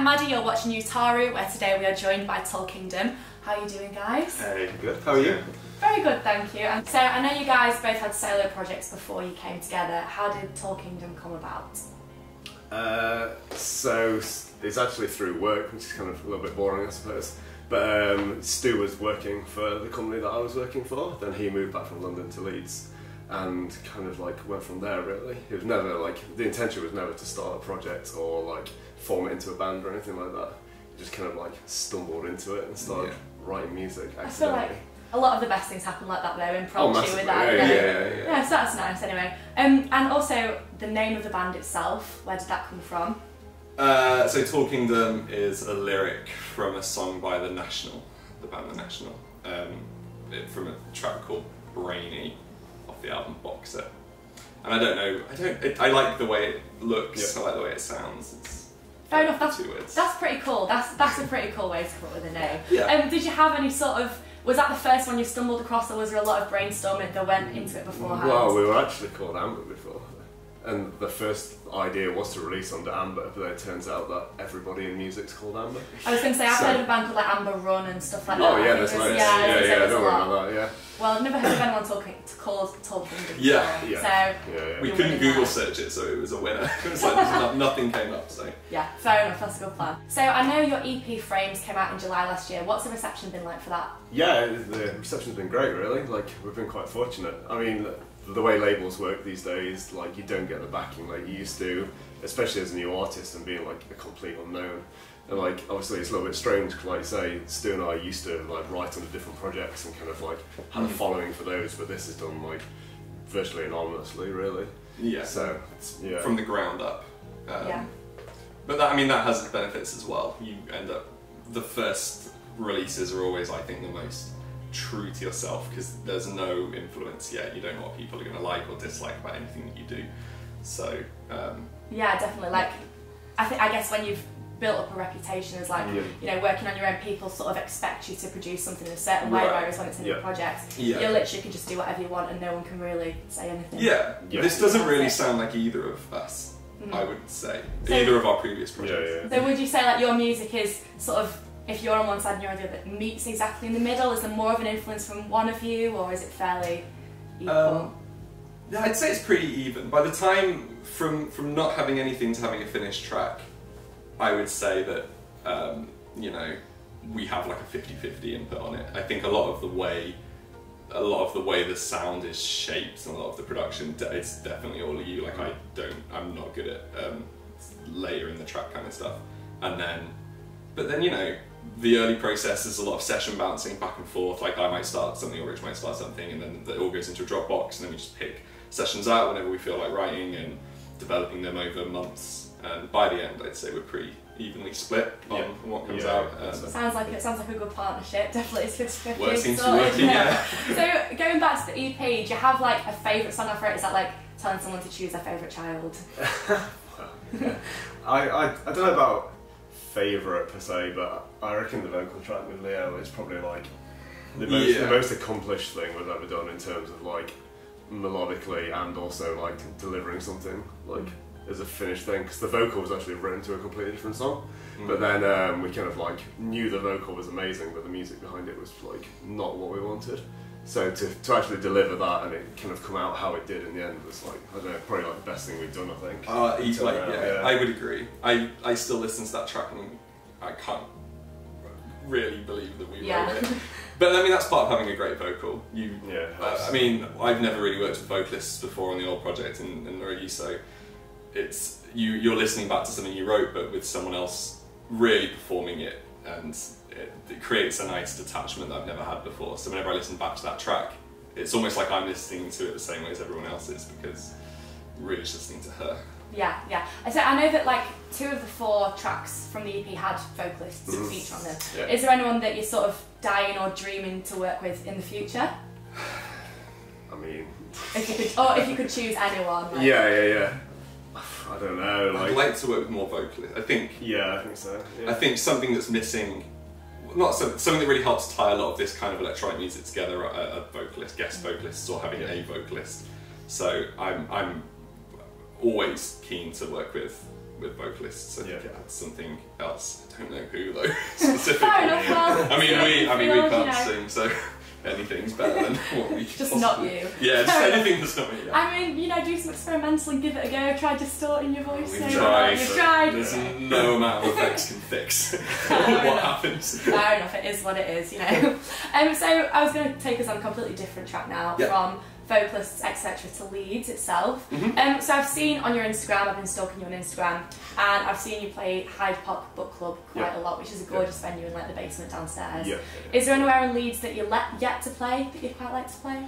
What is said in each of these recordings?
I'm Maddi, you're watching Yutaru, where today we are joined by Tall Kingdom. How are you doing, guys? Hey, good. How are you? Very good, thank you. And so I know you guys both had solo projects before you came together. How did Tall Kingdom come about? Uh, so it's actually through work, which is kind of a little bit boring, I suppose. But um, Stu was working for the company that I was working for. Then he moved back from London to Leeds, and kind of like went from there. Really, it was never like the intention was never to start a project or like form it into a band or anything like that. Just kind of like stumbled into it and started Yeah. writing music I feel accidentally. like a lot of the best things happen like that though, impromptu Oh, massively, with that. yeah, yeah, yeah, yeah. Yeah, so that's nice anyway. Um, and also the name of the band itself, where did that come from? Uh, so Tall Kingdom is a lyric from a song by The National, the band The National, um, it- from a track called Brainy off the album Boxer. And I don't know, I don't, it, I like the way it looks, Yeah. I like the way it sounds. It's Fair enough, that's, words. that's pretty cool. That's that's a pretty cool way to come up with a name. Yeah. Um, did you have any sort of, was that the first one you stumbled across or was there a lot of brainstorming that went into it beforehand? Well, we were actually called Amber before. And the first idea was to release under Amber, but then it turns out that everybody in music's called Amber. I was going to say, I've So- heard of a band called like Amber Run and stuff like oh, that. Oh yeah, that's there's- nice. Yeah, Yeah, there's- yeah, don't worry about that. Yeah, Well, I've never heard of anyone talking to call Tall Kingdom Yeah, before, yeah. So, yeah, yeah. we couldn't Google that. search it, so it was a winner. it was like, no- nothing came up, so. yeah, fair enough, that's a good plan. So I know your EP Frames came out in July last year. What's the reception been like for that? Yeah, the reception's been great, really. Like, we've been quite fortunate. I mean, the way labels work these days, like, you don't get the backing like you used to, especially as a new artist and being, like, a complete unknown. And, like, obviously it's a little bit strange, 'cause, like you say, Stu and I used to, like, write under different projects and kind of, like, had a Mhm. following for those, but this is done, like, virtually anonymously, really. Yeah. So, it's, yeah. from the ground up. Um, Yeah. But that, I mean, that has its benefits as well. You end up, the first releases are always, I think, the most true to yourself because there's no influence yet. You don't know what people are going to like or dislike about anything that you do. So, um, Yeah, definitely. Like, I think I guess when you've built up a reputation as like, Yeah. you know, working on your own, people sort of expect you to produce something in a certain way. Right. Whereas when it's a new Yeah. project, Yeah. you literally can just do whatever you want, and no one can really say anything. yeah, Yeah. this doesn't really it. sound like either of us, Mhm. I would say. So- either of our previous projects. yeah. So would you say like your music is sort of if you're on one side and you're on the other, that meets exactly in the middle? Is there more of an influence from one of you, or is it fairly equal? Um, I'd say it's pretty even. By the time from from not having anything to having a finished track, I would say that um, you know we have like a 50-50 input on it. I think a lot of the way a lot of the way the sound is shaped and a lot of the production it's definitely all you. Like I don't I'm not good at um, later in the track kind of stuff. And then but then you know the early process is a lot of session bouncing back and forth. Like I might start something or Rich might start something, and then it all goes into a Dropbox, and then we just pick sessions out whenever we feel like writing and developing them over months. And by the end, I'd say we're pretty evenly split on Yeah. what comes Yeah, out. that's Um, it. Sounds like it sounds like a good partnership. Definitely, it's 50 well, it seems to working. Yeah. So going back to the EP, do you have like a favourite song off it? Is that like telling someone to choose their favourite child? I, I, I don't know about favourite per se, but I reckon the vocal track with Leo is probably like the most, Yeah. the most accomplished thing we've ever done in terms of like melodically and also like delivering something like as a finished thing. Because the vocal was actually written to a completely different song. But then um, we kind of like knew the vocal was amazing but the music behind it was like not what we wanted so to, to actually deliver that and it kind of come out how it did in the end was like I don't know probably like the best thing we've done I think Uh, Until like, now, yeah, yeah. I would agree. I, I still listen to that track and I can't really believe that we Yeah. wrote it. But I mean, that's part of having a great vocal. You, Yeah, uh. I mean, I've never really worked with vocalists before on the old project, and, and nor so it's you. You're listening back to something you wrote, but with someone else really performing it, and it, it creates a nice detachment that I've never had before. So whenever I listen back to that track, it's almost like I'm listening to it the same way as everyone else is because I'm really just listening to her. Yeah, yeah. I so I know that like two of the four tracks from the EP had vocalists Mhm. feature on them. Yeah. Is there anyone that you're sort of dying or dreaming to work with in the future? I mean If you could, or if you could choose anyone. Like, yeah yeah yeah I don't know I'd like like to work with more vocalists. I think yeah I think so yeah. I think something that's missing, not so, something that really helps tie a lot of this kind of electronic music together, are, are vocalist, guest vocalists, or having a vocalist. So I'm I'm always keen to work with with vocalists. I Yeah. it adds something else. I don't know who though specifically. Fair enough. Well, I mean, we I mean we Feel, can't sing, so anything's better than what we Just not you. Yeah, just anything that's not me. Yeah. I mean, you know, do some experimental and give it a go. Try distorting your voice. We've tried, You've tried. There's no amount of effects can fix what enough. happens. Fair enough, it is what it is, you know. um, so I was going to take us on a completely different track now Yeah. from vocalists, etc., to Leeds itself. Mhm. Um, so I've seen on your Instagram, I've been stalking you on Instagram, and I've seen you play Hyde Park Book Club quite Yeah. a lot, which is a gorgeous venue in like the basement downstairs. Yeah. Is there anywhere in Leeds that you let yet to play that you'd quite like to play?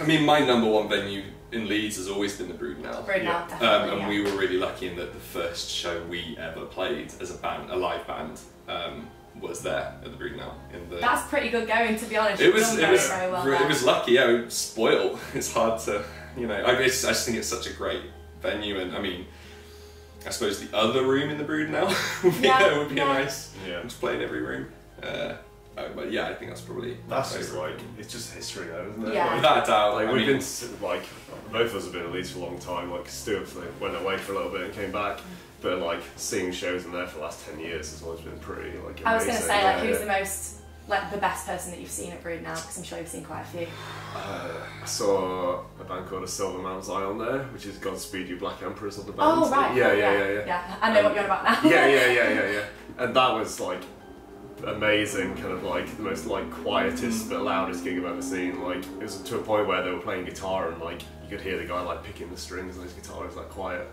I mean, my number one venue in Leeds has always been the Brudenell. Yeah. definitely. Um, and yeah. we were really lucky in that the first show we ever played as a band, a live band, um, was there at the Brudenell. In the That's pretty good going, to be honest. it was it was very well it was lucky. Yeah, it was spoiled. It's hard to you know. I just, I just think it's such a great venue, and I mean, I suppose the other room in the Brudenell would be, Yeah, would be yeah. a nice Yeah. to play in every room. Uh, uh, but yeah, I think that's probably That's my just like it's just history though, isn't it? Yeah. Like, without a doubt. Like I we've mean, been like both of us have been at Leeds for a long time. Like Stuart like, went away for a little bit and came back, but like seeing shows in there for the last ten years has always been pretty like. Amazing. I was going to say, like, Yeah, who's yeah. the most, like, the best person that you've seen at Brudenell? Because I'm sure you've seen quite a few. Uh, I saw a band called a Silver Mount Zion there, which is Godspeed You Black Emperors of the band. Oh, right. Yeah, cool, yeah, yeah, yeah. Yeah, I know what you're about now. yeah, yeah, yeah, yeah, yeah. And that was like amazing, kind of like the most like quietest but loudest gig I've ever seen. Like it was to a point where they were playing guitar and like you could hear the guy like picking the strings on his guitar. It was like quiet.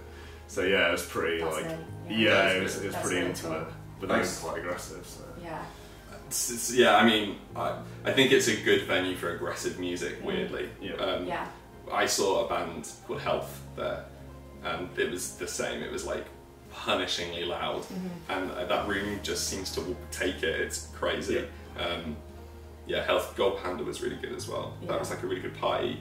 So yeah, it was pretty That's like really- yeah, That's it was it was That's pretty really intimate, cool. but then Nice. quite aggressive. So. Yeah. It's, it's- yeah, I mean, I, I think it's a good venue for aggressive music. Weirdly, Yeah. Um, Yeah. I saw a band called Health there, and it was the same. It was like punishingly loud, Mm-hmm. and uh, that room just seems to take it. It's crazy. Um, yeah, Health Gold Panda was really good as well. Yeah. That was like a really good party.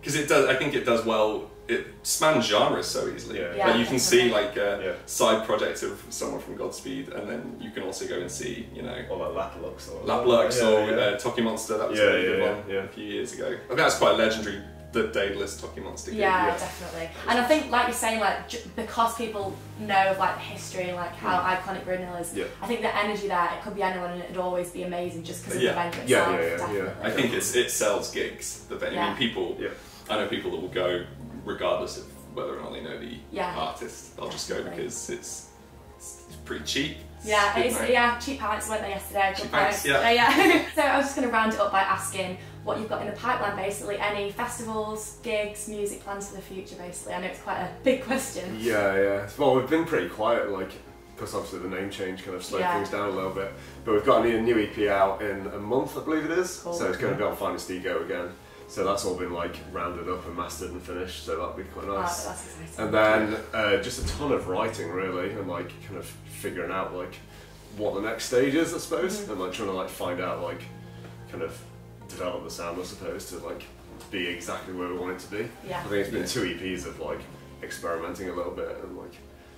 Because it does, I think it does well. It spans genres so easily. Yeah. Yeah, like you can see like a Yeah. side project of someone from Godspeed, and then you can also go and see, you know, Or like Lapalux or Laplux yeah, or yeah. uh, Tokimonsta. That was Yeah, a really good one yeah, yeah. a few years ago. I think that's quite legendary. The Daedalus Tokimonsta. gig. Yeah, yeah. definitely. And I think, like you're saying, like j- because people know of like the history and like how iconic Brudenell is. Yeah. I think the energy there it could be anyone and it'd always be amazing just because of Yeah. the venue Yeah, itself. yeah, yeah, yeah. definitely. I think it's it sells gigs. The venue. I mean, people. Yeah. I know people that will go regardless of whether or not they know the Yeah. artist. They'll just go because it's it's pretty cheap. It's Yeah, good it's, night. yeah, cheap pints went there yesterday. Good Cheap pints, price. yeah. yeah. so I was just going to round it up by asking what you've got in the pipeline, basically. Any festivals, gigs, music plans for the future, basically. I know it's quite a big question. Yeah, yeah. Well, we've been pretty quiet, like, because obviously the name change kind of slowed Yeah. things down a little bit. But we've got a new, new EP out in a month, I believe it is. Cool. So it's going to be on Finest Ego again. So that's all been like rounded up and mastered and finished. So that'll be quite Oh, nice. that's. And then uh, just a ton of writing really, and like kind of figuring out like what the next stage is, I suppose, Mhm. and like trying to like find out like kind of develop the sound, I suppose, to like be exactly where we want it to be. yeah. I think it's been Yeah. two EPs of like experimenting a little bit and like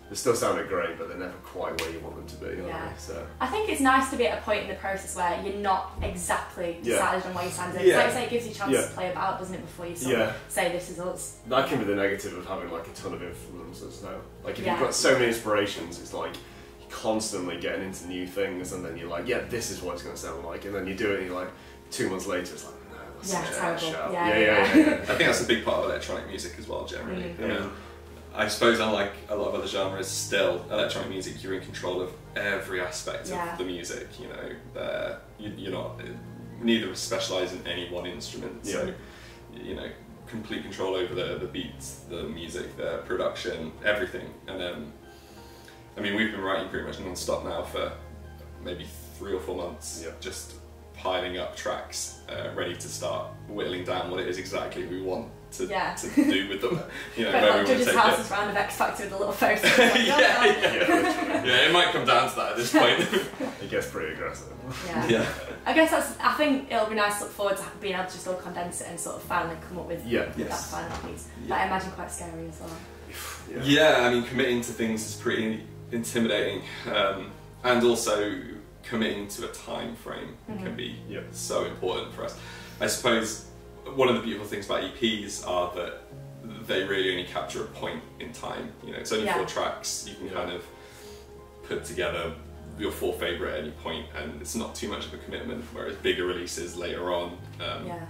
they still sounded great, but they're never quite where you want them to be. Yeah. they? So I think it's nice to be at a point in the process where you're not exactly Yeah. decided on where you stand. It's Yeah. Like I say, it gives you a chance Yeah. to play about, doesn't it, before you sort Yeah. of say this is us. that can be the negative of having like a ton of influences though. Like if Yeah. you've got so many inspirations, it's like you're constantly getting into new things, and then you're like, yeah, this is what it's going to sound like, and then you do it, and you're like, two months later, it's like, no, that's Yeah, a terrible. shout. Yeah, yeah, yeah. yeah, yeah, yeah. I think that's a big part of electronic music as well, generally. Mm. I mean, I suppose unlike a lot of other genres, still electronic music, you're in control of every aspect Yeah. of the music. You know, uh, you, you're not neither of us specialise in any one instrument, yeah. so you know, complete control over the the beats, the music, the production, everything. And um, I mean, we've been writing pretty much non-stop now for maybe three or four months, Yeah. just piling up tracks, uh, ready to start whittling down what it is exactly we want to, Yeah. to do with them. You know, But where like we want Judge's to take house it. is round of X Factor with a little poster. yeah, yeah. Yeah, yeah, it might come down to that at this point. It gets pretty aggressive. yeah. yeah. I guess that's. I think it'll be nice to look forward to being able to just all condense it and sort of finally come up with Yeah. that Yes. final piece. Yeah. But I imagine quite scary as well. Yeah. Yeah, I mean, committing to things is pretty intimidating, um, and also committing to a time frame Mhm. can be Yeah. so important for us. I suppose one of the beautiful things about EPs are that they really only capture a point in time. You know, it's only Yeah. four tracks. You can kind of put together your four favorite at any point, and it's not too much of a commitment. Whereas bigger releases later on, um, Yeah.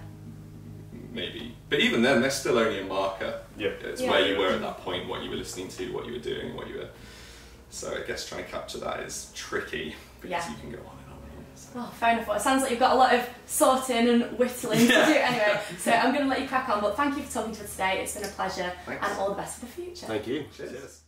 maybe. But even then, they're still only a marker. Yeah. It's Yeah. where you were at that point, what you were listening to, what you were doing, what you were. So I guess trying to capture that is tricky because Yeah. you can go on Well, fair enough. Well, it sounds like you've got a lot of sorting and whittling to do anyway. So I'm going to let you crack on. But thank you for talking to us today. It's been a pleasure, Thanks. and all the best for the future. Thank you. Cheers.